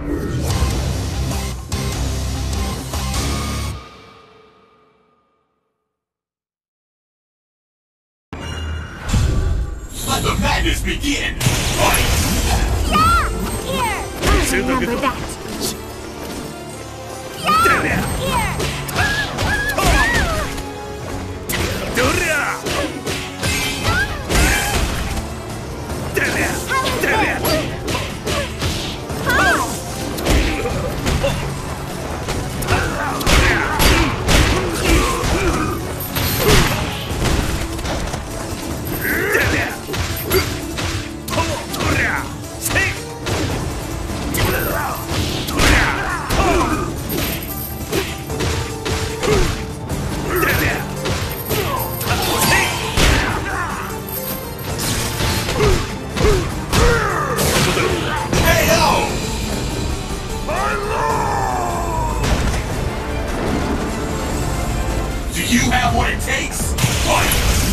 Let the madness begin! Fight! Yeah! Here! I remember that! Yeah! Here! You have what it takes? Fight!